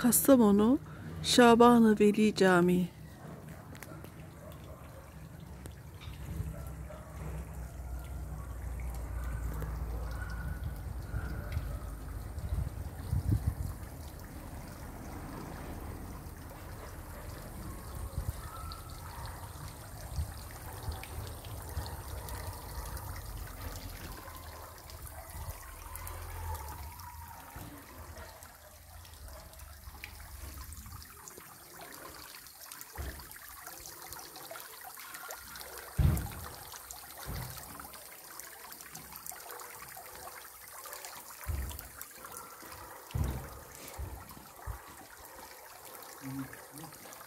Kastamonu Şaban-ı Veli Camii. Mm-hmm.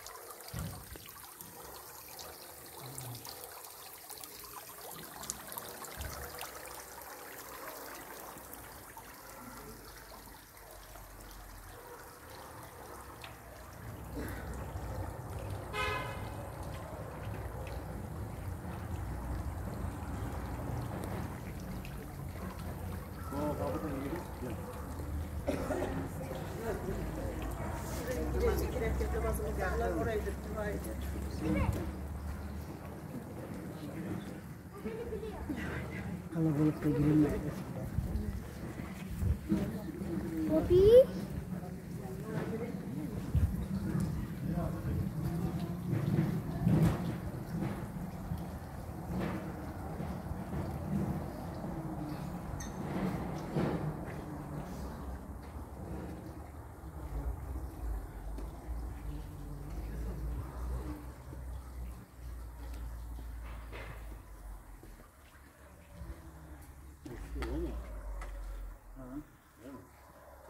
Kalabalıkta girilmez. Bobby?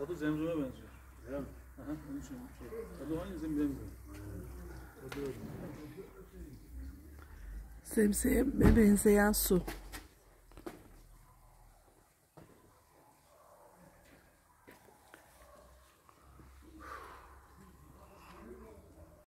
Tadı zemzeme benziyor. Değil mi? Aha, onun için şey. Tadı aynı zemzeme benziyor. Zemzeme benzeyen su.